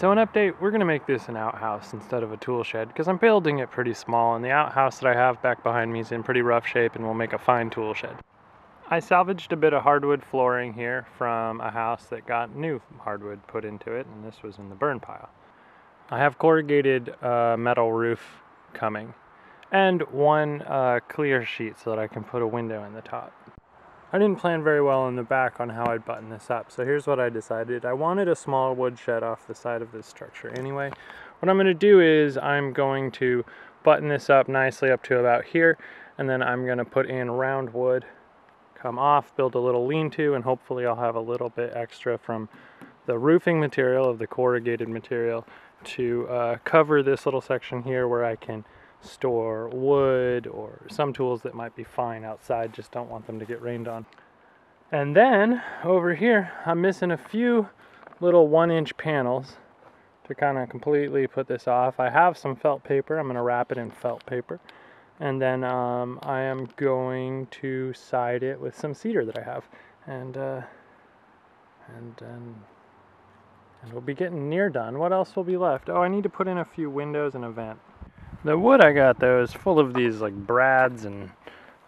So an update, we're going to make this an outhouse instead of a tool shed because I'm building it pretty small and the outhouse that I have back behind me is in pretty rough shape and we'll make a fine tool shed. I salvaged a bit of hardwood flooring here from a house that got new hardwood put into it and this was in the burn pile. I have corrugated uh, metal roof coming and one uh, clear sheet so that I can put a window in the top. I didn't plan very well in the back on how I'd button this up, so here's what I decided. I wanted a small wood shed off the side of this structure anyway. What I'm going to do is I'm going to button this up nicely up to about here, and then I'm going to put in round wood, come off, build a little lean-to, and hopefully I'll have a little bit extra from the roofing material of the corrugated material to uh, cover this little section here where I can store wood or some tools that might be fine outside, just don't want them to get rained on. And then over here, I'm missing a few little one inch panels to kind of completely put this off. I have some felt paper, I'm gonna wrap it in felt paper. And then um, I am going to side it with some cedar that I have. And, uh, and, and, and we'll be getting near done. What else will be left? Oh, I need to put in a few windows and a vent. The wood I got though is full of these like brads and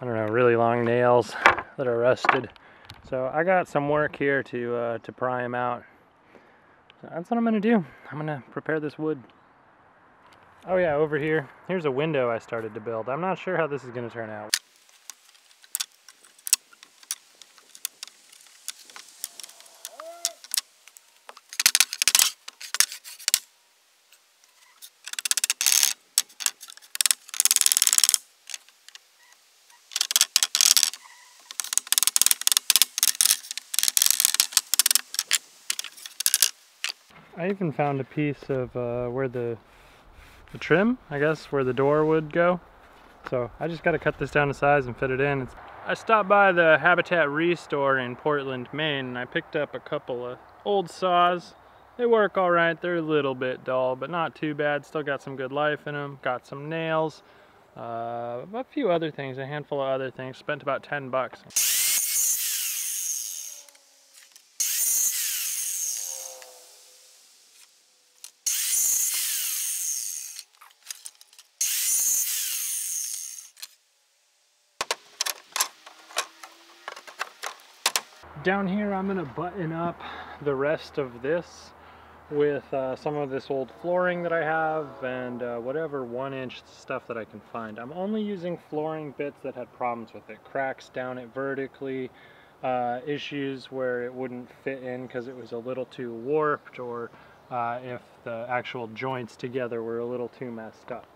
I don't know really long nails that are rusted. So I got some work here to uh, to pry them out. So that's what I'm gonna do. I'm gonna prepare this wood. Oh yeah, over here, here's a window I started to build. I'm not sure how this is gonna turn out. I even found a piece of uh, where the, the trim, I guess, where the door would go. So I just got to cut this down to size and fit it in. It's, I stopped by the Habitat Restore in Portland, Maine, and I picked up a couple of old saws. They work all right. They're a little bit dull, but not too bad. Still got some good life in them. Got some nails, uh, a few other things, a handful of other things. Spent about 10 bucks. Down here I'm gonna button up the rest of this with uh, some of this old flooring that I have and uh, whatever one inch stuff that I can find. I'm only using flooring bits that had problems with it. Cracks down it vertically, uh, issues where it wouldn't fit in because it was a little too warped or uh, if the actual joints together were a little too messed up.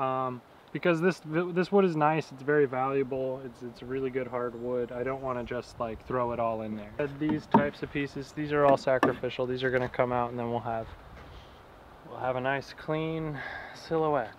Um, because this this wood is nice it's very valuable it's it's really good hardwood I don't want to just like throw it all in there. These types of pieces these are all sacrificial these are going to come out and then we'll have we'll have a nice clean silhouette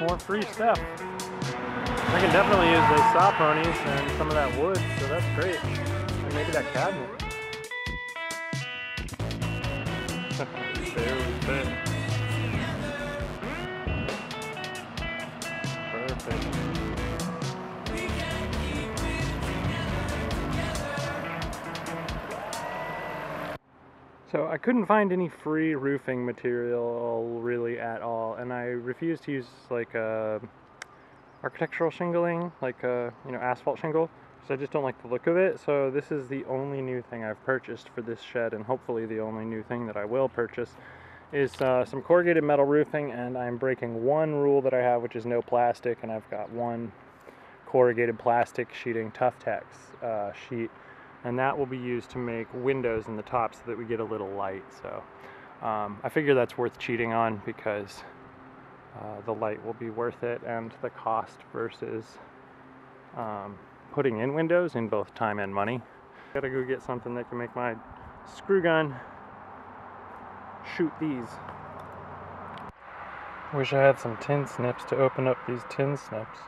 more free stuff. I can definitely use those saw ponies and some of that wood, so that's great. And maybe that cabinet. Barely fit. Perfect. So I couldn't find any free roofing material really at all, and I refused to use like uh, architectural shingling, like uh, you know asphalt shingle, because I just don't like the look of it. So this is the only new thing I've purchased for this shed, and hopefully the only new thing that I will purchase is uh, some corrugated metal roofing, and I'm breaking one rule that I have, which is no plastic, and I've got one corrugated plastic sheeting Tuftex uh, sheet and that will be used to make windows in the top so that we get a little light. So um, I figure that's worth cheating on because uh, the light will be worth it and the cost versus um, putting in windows in both time and money. Gotta go get something that can make my screw gun shoot these. Wish I had some tin snips to open up these tin snips.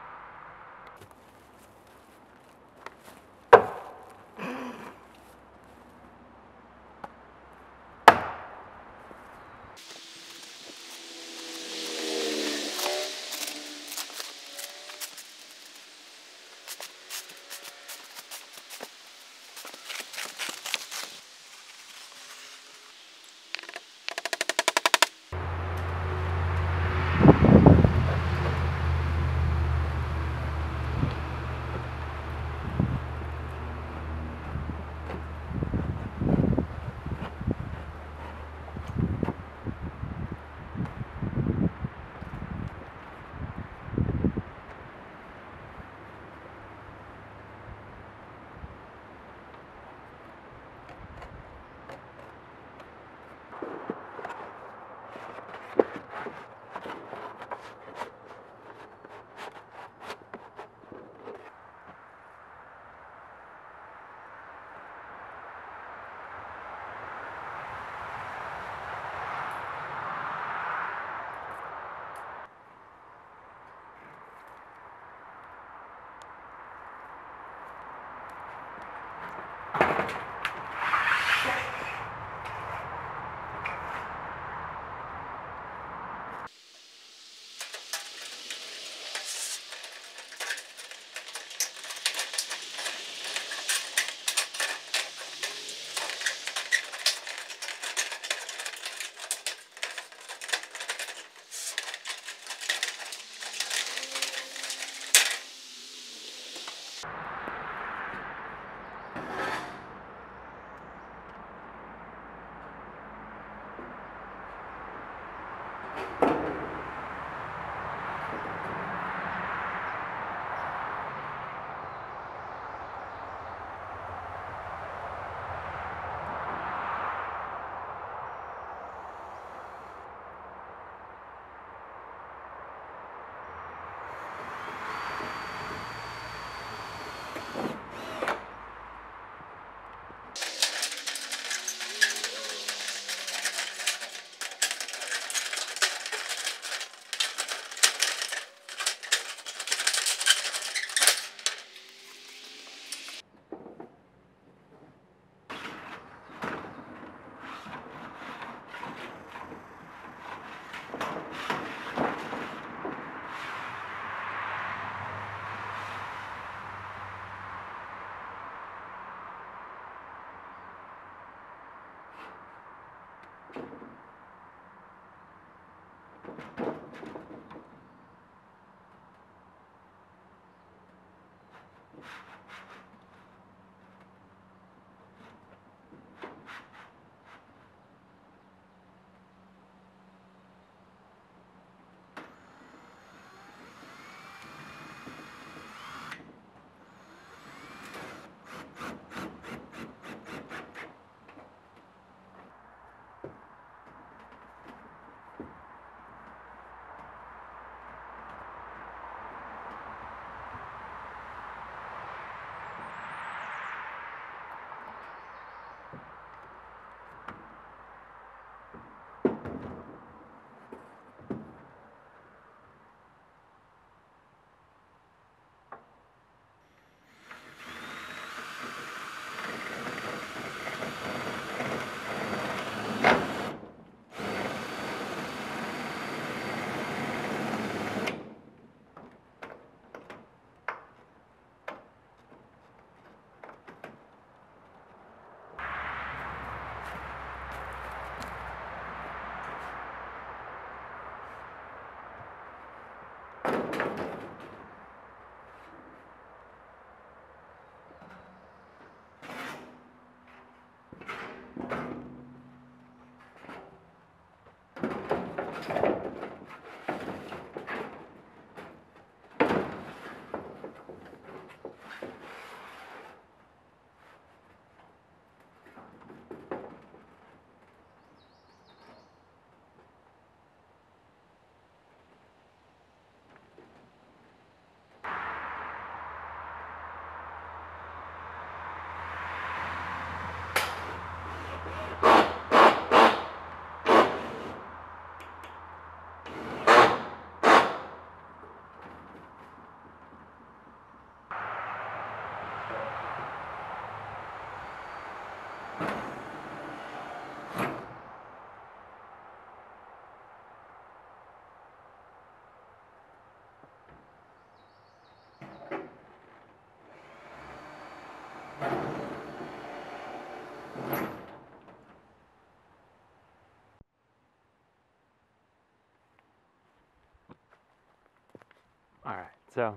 All right, so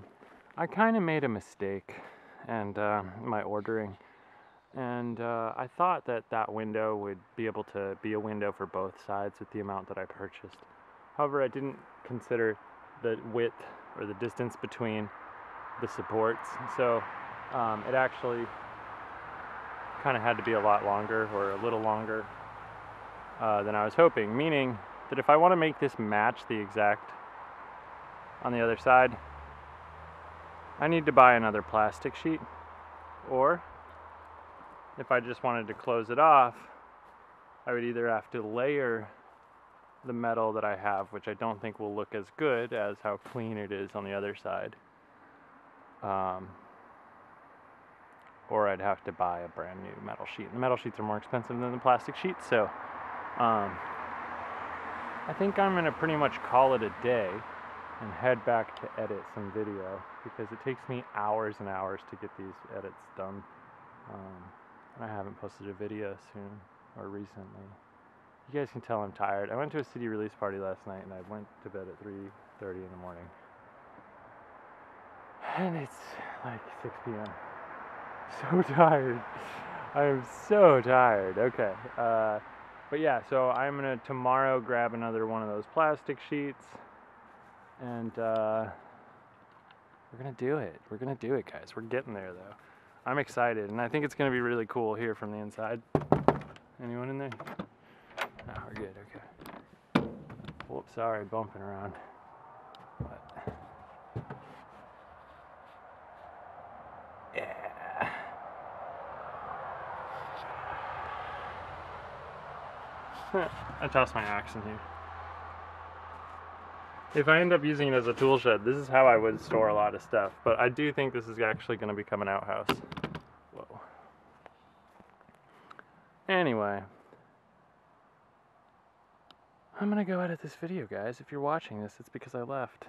I kind of made a mistake and uh, my ordering, and uh, I thought that that window would be able to be a window for both sides with the amount that I purchased. However, I didn't consider the width or the distance between the supports, so um, it actually kind of had to be a lot longer or a little longer uh, than I was hoping. Meaning that if I want to make this match the exact on the other side, I need to buy another plastic sheet. Or if I just wanted to close it off, I would either have to layer the metal that I have, which I don't think will look as good as how clean it is on the other side. Um, or I'd have to buy a brand new metal sheet. And the metal sheets are more expensive than the plastic sheets, so um, I think I'm gonna pretty much call it a day and head back to edit some video because it takes me hours and hours to get these edits done. Um, and I haven't posted a video soon or recently. You guys can tell I'm tired. I went to a city release party last night and I went to bed at 3:30 in the morning. And it's like 6 p.m. So tired. I am so tired. Okay. Uh, but yeah, so I'm gonna tomorrow grab another one of those plastic sheets and uh, we're gonna do it. We're gonna do it, guys. We're getting there, though. I'm excited, and I think it's gonna be really cool here from the inside. Anyone in there? No, we're good. Okay. Whoops, sorry, bumping around. But yeah. I tossed my axe in here. If I end up using it as a tool shed, this is how I would store a lot of stuff. But I do think this is actually going to become an outhouse. Whoa. Anyway. I'm going to go edit this video, guys. If you're watching this, it's because I left.